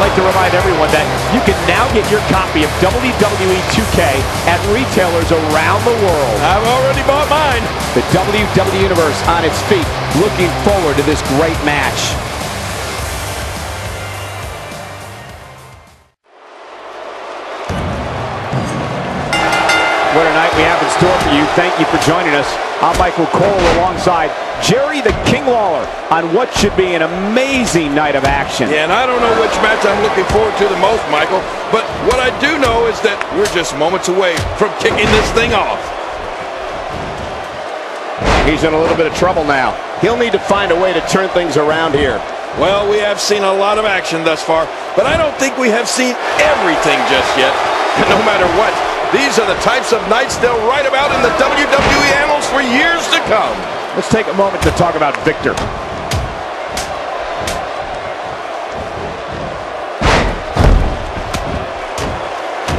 I'd like to remind everyone that you can now get your copy of WWE 2K at retailers around the world. I've already bought mine. The WWE Universe on its feet, looking forward to this great match. What a night we have in store for you. Thank you for joining us. I'm Michael Cole alongside Jerry the King Lawler on what should be an amazing night of action. Yeah, and I don't know which match I'm looking forward to the most, Michael, but what I do know is that we're just moments away from kicking this thing off. He's in a little bit of trouble now. He'll need to find a way to turn things around here. Well, we have seen a lot of action thus far, but I don't think we have seen everything just yet. And no matter what, these are the types of nights they'll write about in the WWE annals for years to come. Let's take a moment to talk about Viktor.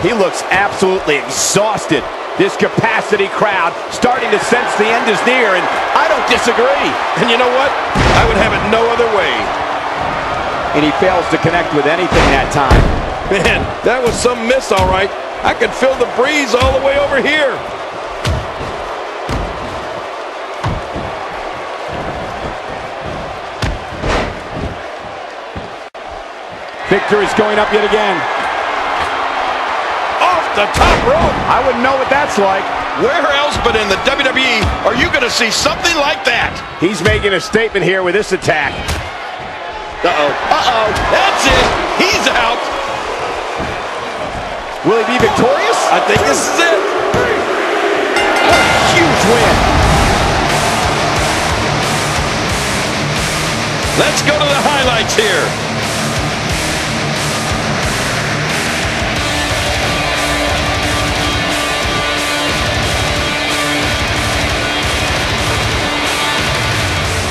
He looks absolutely exhausted. This capacity crowd starting to sense the end is near, and I don't disagree. And you know what? I would have it no other way. And he fails to connect with anything that time. Man, that was some miss, all right. I can feel the breeze all the way over here. Viktor is going up yet again. Off the top rope. I wouldn't know what that's like. Where else but in the WWE are you going to see something like that? He's making a statement here with this attack. Uh-oh. Uh-oh. That's it. He's out. Will he be victorious? I think this is it. What a Huge win. Let's go to the highlights here.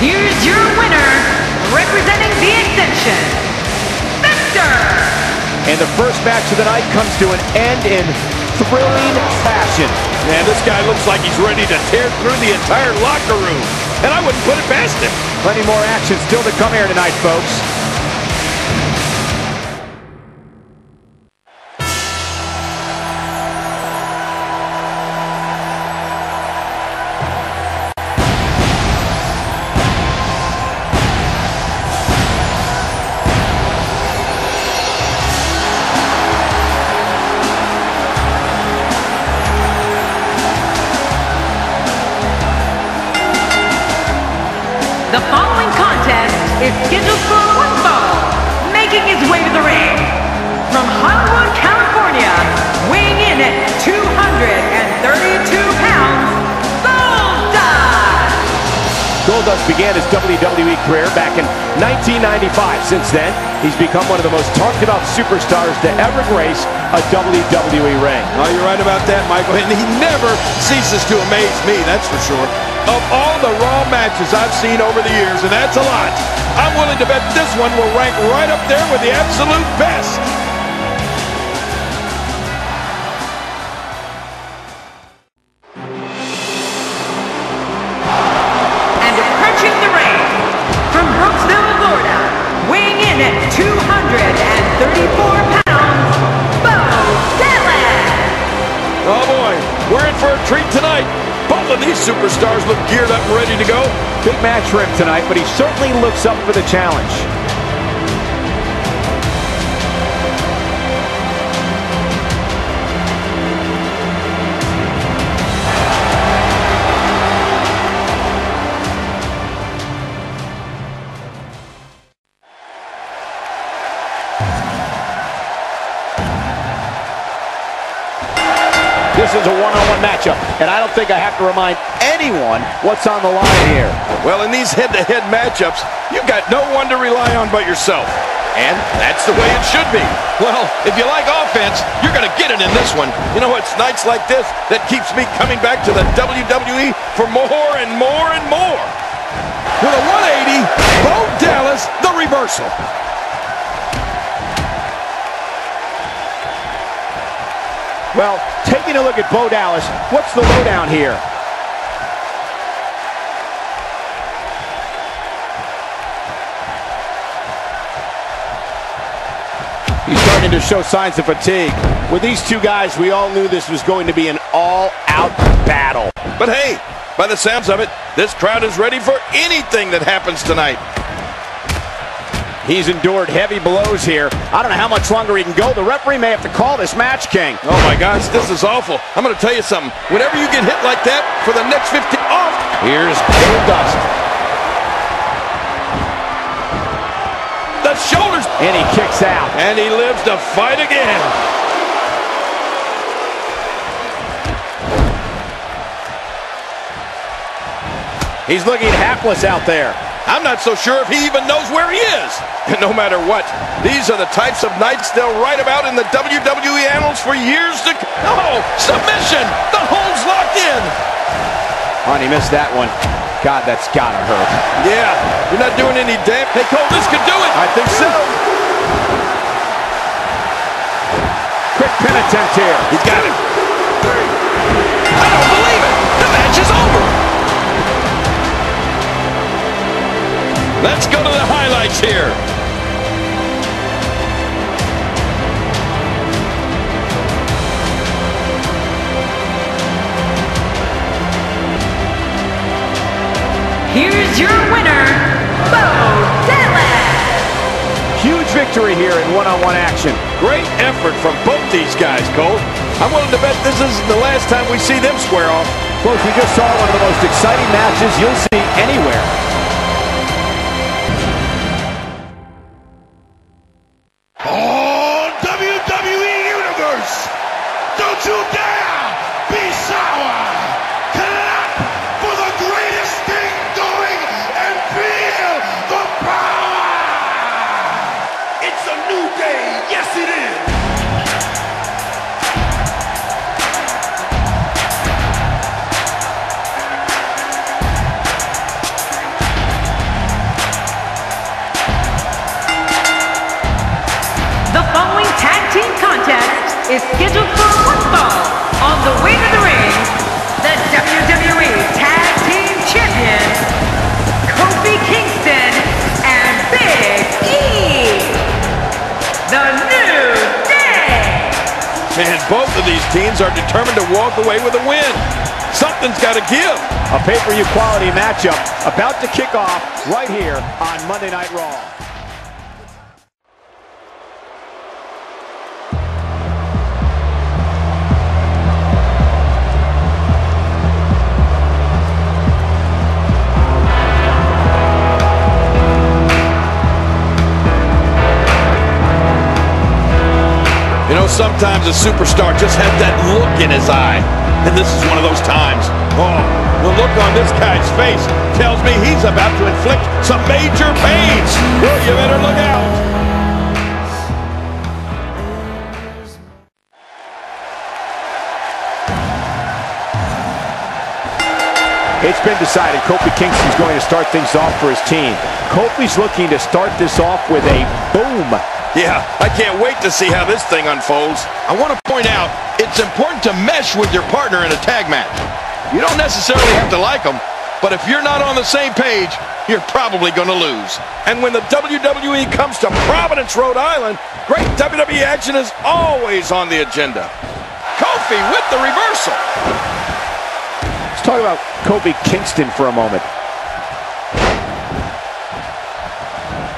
Here's your winner, representing the Ascension, Viktor! And the first match of the night comes to an end in thrilling fashion. Man, this guy looks like he's ready to tear through the entire locker room. And I wouldn't put it past him. Plenty more action still to come here tonight, folks. The following contest is scheduled for one fall, making his way to the ring. From Hollywood, California, weighing in at 232 pounds, Goldust! Goldust began his WWE career back in 1995. Since then, he's become one of the most talked about superstars to ever grace a WWE ring. Oh, you're right about that, Michael. And he never ceases to amaze me, that's for sure. Of all the Raw matches I've seen over the years, and that's a lot, I'm willing to bet this one will rank right up there with the absolute best. Tonight, but he certainly looks up for the challenge. This is a one-on-one -on -one matchup, and I don't think I have to remind anyone what's on the line here. Well, in these head-to-head -head matchups, you've got no one to rely on but yourself. And that's the way it should be. Well, if you like offense, you're going to get it in this one. You know, it's nights like this that keeps me coming back to the WWE for more and more and more. With a 180, Bo Dallas, the reversal. Well, taking a look at Bo Dallas, what's the lowdown here? He's starting to show signs of fatigue. With these two guys, we all knew this was going to be an all-out battle. But hey, by the sounds of it, this crowd is ready for anything that happens tonight. He's endured heavy blows here. I don't know how much longer he can go. The referee may have to call this match, King. Oh, my gosh, this is awful. I'm going to tell you something. Whenever you get hit like that for the next 15... Off! Here's Goldust. The shoulders... And he kicks out. And he lives to fight again. He's looking hapless out there. I'm not so sure if he even knows where he is. And no matter what, these are the types of nights they'll write about in the WWE annals for years to come. Oh, submission! The hold's locked in! He missed that one. God, that's gotta hurt. Yeah, you're not doing any damn. Hey, Cole, this could do it. I think so. Quick pin attempt here. He's got it. I don't believe it. The match is over. Let's go to the highlights here. Here's your winner, Bo Dallas. Huge victory here in one-on-one -on -one action. Great effort from both these guys, Cole. I'm willing to bet this isn't the last time we see them square off. Folks, we just saw one of the most exciting matches you'll see anywhere. Man, both of these teams are determined to walk away with a win. Something's got to give. A pay-per-view quality matchup about to kick off right here on Monday Night Raw. Sometimes a superstar just has that look in his eye. And this is one of those times. Oh, the look on this guy's face tells me he's about to inflict some major pain. Well, you better look out. It's been decided Kofi Kingston's going to start things off for his team. Kofi's looking to start this off with a boom yeah, I can't wait to see how this thing unfolds. I want to point out, it's important to mesh with your partner in a tag match. You don't necessarily have to like them, but if you're not on the same page, you're probably going to lose. And when the WWE comes to Providence, Rhode Island, great WWE action is always on the agenda. Kofi with the reversal. Let's talk about Kofi Kingston for a moment.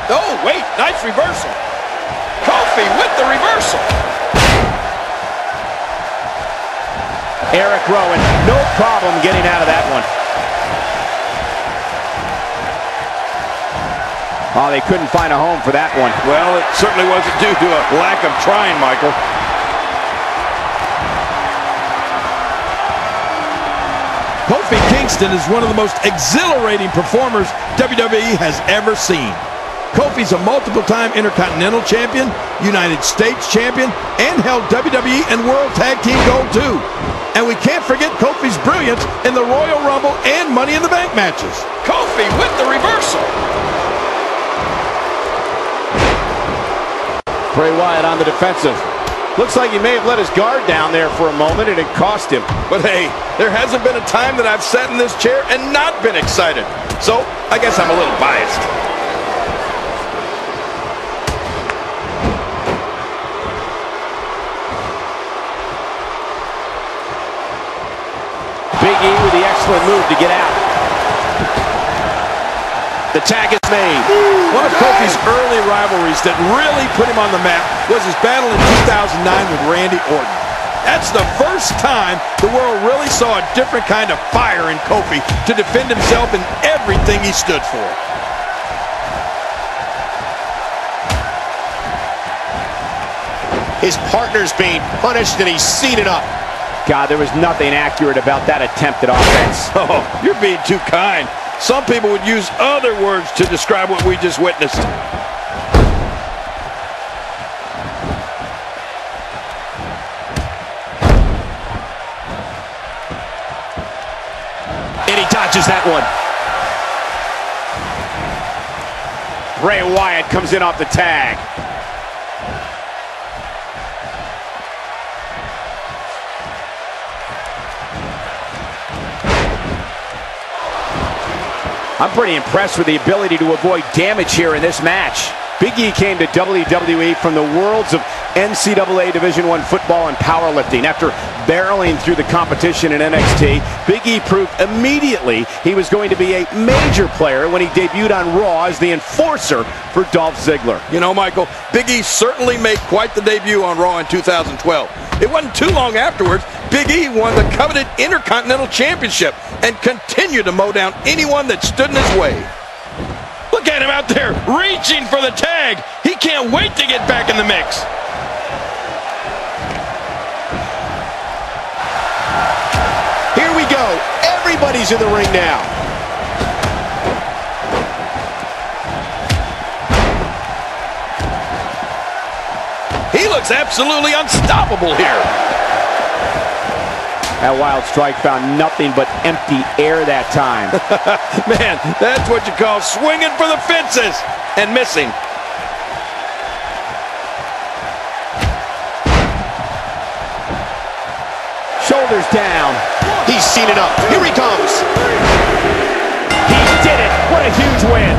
Oh, wait, nice reversal. Kofi with the reversal. Erick Rowan, no problem getting out of that one. Oh, they couldn't find a home for that one. Well, it certainly wasn't due to a lack of trying, Michael. Kofi Kingston is one of the most exhilarating performers WWE has ever seen. Kofi's a multiple-time Intercontinental Champion, United States Champion, and held WWE and World Tag Team Gold too. And we can't forget Kofi's brilliance in the Royal Rumble and Money in the Bank matches. Kofi with the reversal. Bray Wyatt on the defensive. Looks like he may have let his guard down there for a moment, and it cost him. But hey, there hasn't been a time that I've sat in this chair and not been excited. So, I guess I'm a little biased. Big Excellent move to get out. The tag is made. One of Kofi's early rivalries that really put him on the map was his battle in 2009 with Randy Orton. That's the first time the world really saw a different kind of fire in Kofi to defend himself and everything he stood for. His partner's being punished and he's it up. God, there was nothing accurate about that attempted offense. Oh, you're being too kind. Some people would use other words to describe what we just witnessed. And he dodges that one. Bray Wyatt comes in off the tag. I'm pretty impressed with the ability to avoid damage here in this match. Big E came to WWE from the worlds of NCAA Division I football and powerlifting. After barreling through the competition in NXT, Big E proved immediately he was going to be a major player when he debuted on Raw as the enforcer for Dolph Ziggler. You know, Michael, Big E certainly made quite the debut on Raw in 2012. It wasn't too long afterwards, Big E won the coveted Intercontinental Championship and continued to mow down anyone that stood in his way. Look at him out there reaching for the tag. He can't wait to get back in the mix. Here we go. Everybody's in the ring now. He looks absolutely unstoppable here. That wild strike found nothing but empty air that time. Man, that's what you call swinging for the fences and missing. Shoulders down. He's seen it up. Here he comes. He did it. What a huge win.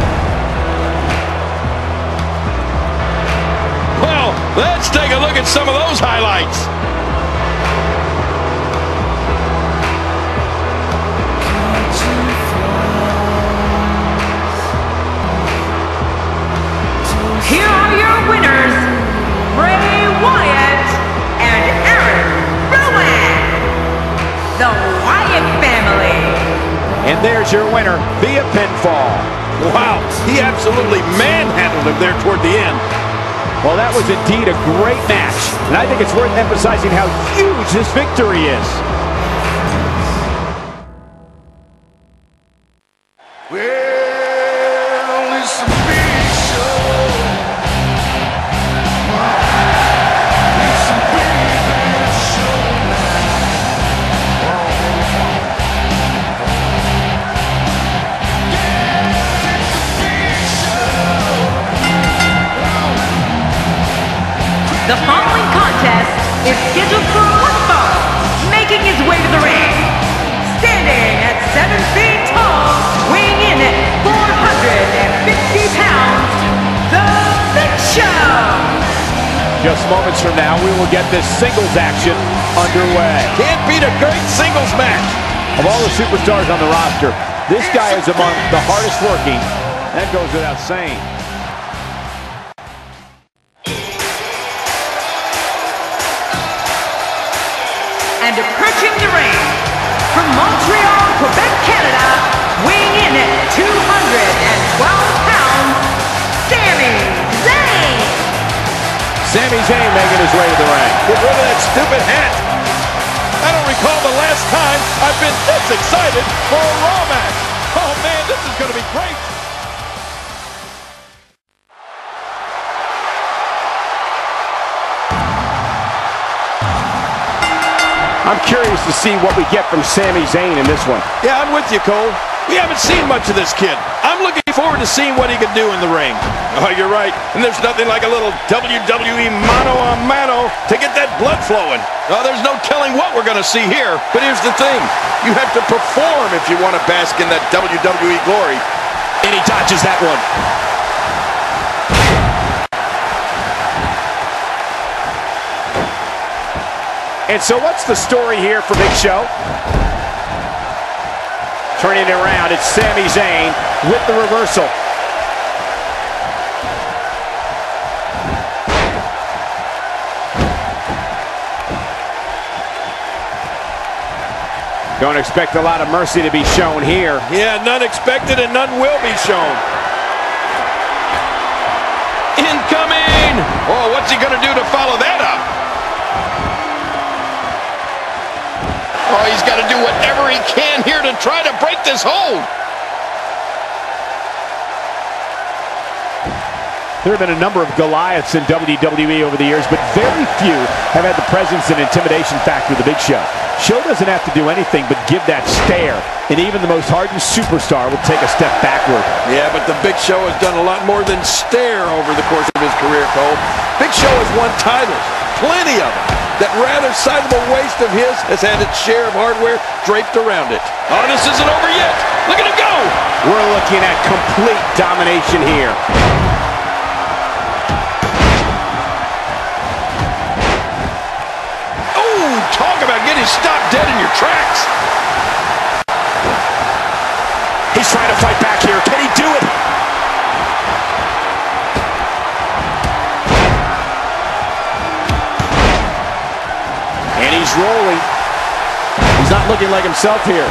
Well, let's take a look at some of those highlights. Here are your winners, Bray Wyatt and Aaron Rowan, the Wyatt family. And there's your winner via pinfall. Wow, he absolutely manhandled him there toward the end. Well, that was indeed a great match. And I think it's worth emphasizing how huge this victory is. Just moments from now, we will get this singles action underway. Can't beat a great singles match. Of all the superstars on the roster, this guy is among the hardest working. That goes without saying. Sami Zayn making his way to the ring. Get rid of that stupid hat. I don't recall the last time I've been this excited for a Raw match. Oh man, this is going to be great. I'm curious to see what we get from Sami Zayn in this one. Yeah, I'm with you, Cole. We haven't seen much of this kid. I'm looking forward to seeing what he can do in the ring. Oh, you're right. And there's nothing like a little WWE mano a mano to get that blood flowing. Oh, there's no telling what we're going to see here. But here's the thing. You have to perform if you want to bask in that WWE glory. And he dodges that one. And so what's the story here for Big Show? Turning it around, it's Sami Zayn with the reversal. Don't expect a lot of mercy to be shown here. Yeah, none expected and none will be shown. Incoming! Oh, what's he going to do to follow that up? Oh, he's got to do whatever he can here to try to break this hold. There have been a number of Goliaths in WWE over the years, but very few have had the presence and intimidation factor of the Big Show. Show doesn't have to do anything but give that stare, and even the most hardened superstar will take a step backward. Yeah, but the Big Show has done a lot more than stare over the course of his career, Cole. Big Show has won titles, plenty of them. That rather sizable waist of his has had its share of hardware draped around it. Oh, this isn't over yet. Look at him go! We're looking at complete domination here. About getting stopped dead in your tracks. He's trying to fight back here. Can he do it? And he's rolling. He's not looking like himself here.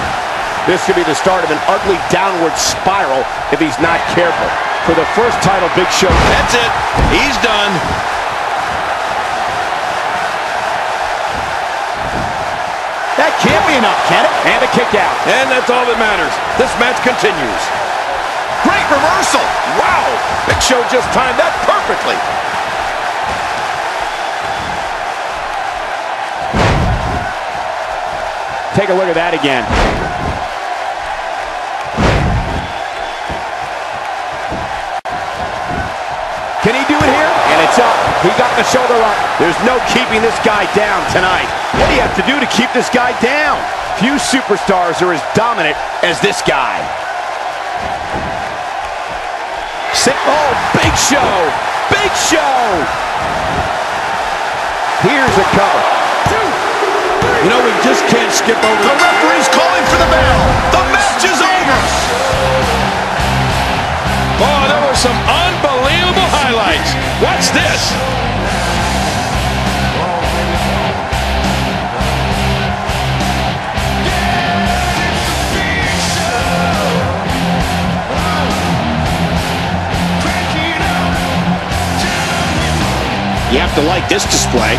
This could be the start of an ugly downward spiral if he's not careful. For the first title Big Show. That's it. He's done. Can it? And a kick out. And that's all that matters. This match continues. Great reversal. Wow! Big Show just timed that perfectly. Take a look at that again. Can he do it here? And it's up. He got the shoulder up. There's no keeping this guy down tonight. What do you have to do to keep this guy down? Few superstars are as dominant as this guy. Sit oh, big show. Big show. Here's a cover. You know, we just can't skip over The referee's calling for the bell. The match is over. Oh, there were some unbelievable highlights. Watch this. To like this display.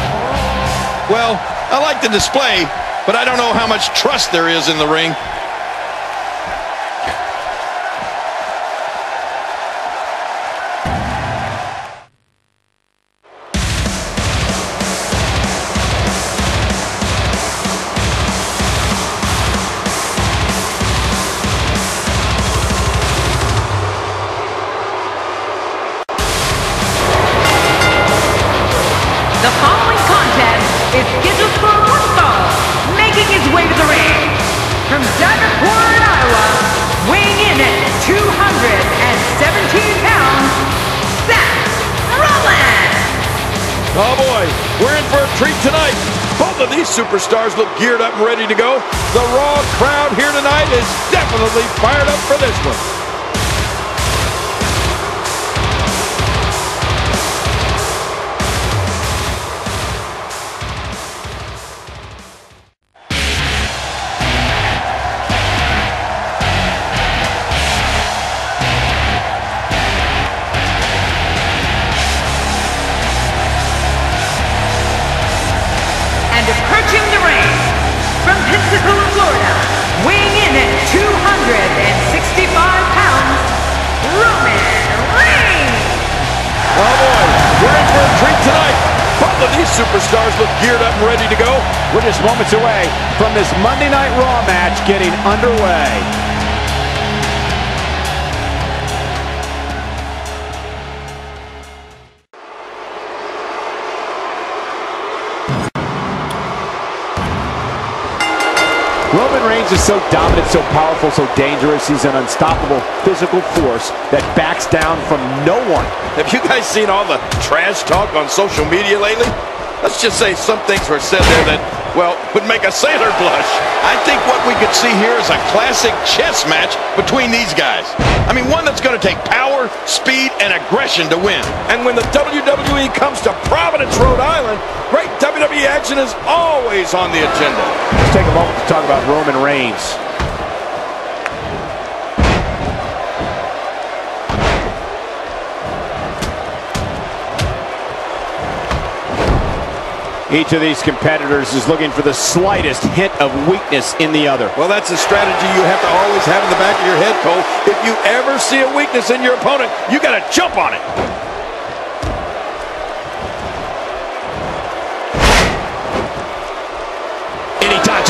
Well, I like the display, but I don't know how much trust there is in the ring. Superstars look geared up and ready to go. The Raw crowd here tonight is definitely fired up for this one. These superstars look geared up and ready to go. We're just moments away from this Monday Night Raw match getting underway. Roman Reigns is so dominant, so powerful, so dangerous. He's an unstoppable physical force that backs down from no one. Have you guys seen all the trash talk on social media lately? Let's just say some things were said there that, well, would make a sailor blush. I think what we could see here is a classic chess match between these guys. I mean, one that's going to take power, speed, and aggression to win. And when the WWE comes to Providence, Rhode Island, great WWE action is always on the agenda. Let's take a moment to talk about Roman Reigns. Each of these competitors is looking for the slightest hint of weakness in the other. Well, that's a strategy you have to always have in the back of your head, Cole. If you ever see a weakness in your opponent, you got to jump on it.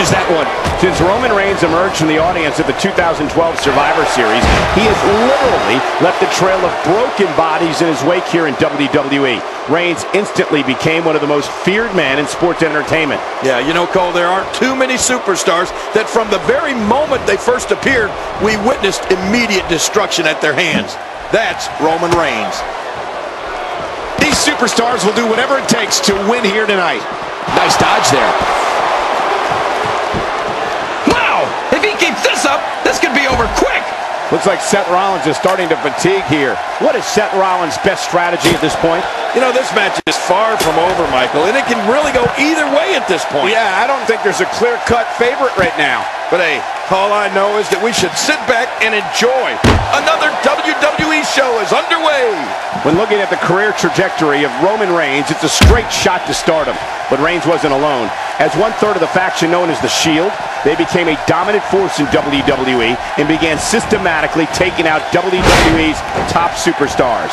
And that one. Since Roman Reigns emerged from the audience at the 2012 Survivor Series, he has literally left a trail of broken bodies in his wake here in WWE. Reigns instantly became one of the most feared men in sports entertainment. Yeah, you know, Cole, there aren't too many superstars that from the very moment they first appeared, we witnessed immediate destruction at their hands. That's Roman Reigns. These superstars will do whatever it takes to win here tonight. Nice dodge there. Up, this could be over quick. Looks like Seth Rollins is starting to fatigue here. What is Seth Rollins' best strategy at this point? You know, this match is far from over, Michael, and it can really go either way at this point. Yeah, I don't think there's a clear-cut favorite right now. But hey, all I know is that we should sit back and enjoy. Another WWE show is underway. When looking at the career trajectory of Roman Reigns, it's a straight shot to stardom. But Reigns wasn't alone. As one-third of the faction known as The Shield, they became a dominant force in WWE and began systematically taking out WWE's top superstars.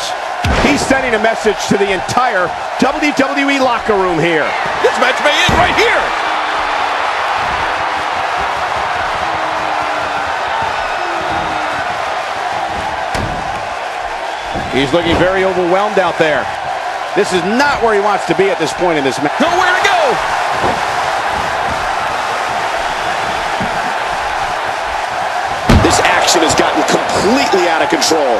He's sending a message to the entire WWE locker room here. This match may end right here. He's looking very overwhelmed out there. This is not where he wants to be at this point in this match. Nowhere to go. This action has gotten completely out of control.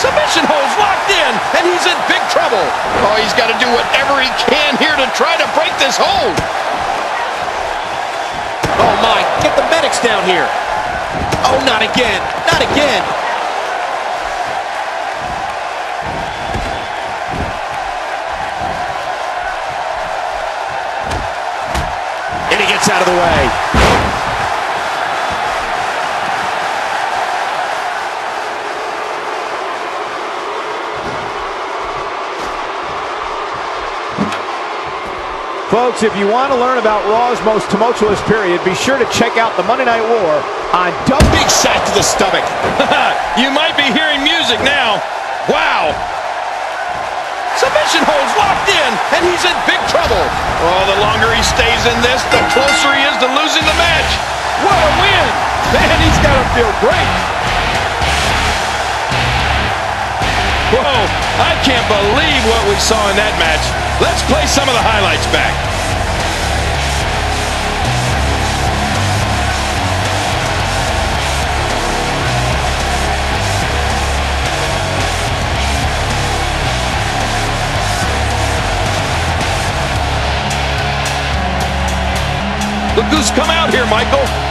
Submission holds locked in, and he's in big trouble. Oh, he's got to do whatever he can here to try to break this hold. Oh my, get the medics down here. Oh, not again, not again. Gets out of the way. Folks, if you want to learn about Raw's most tumultuous period, be sure to check out the Monday Night War on W. Big shot to the stomach. you might be hearing music now. Wow. Submission holds locked in, and he's feel great. Whoa, I can't believe what we saw in that match. Let's play some of the highlights back. Look who's come out here, Michael.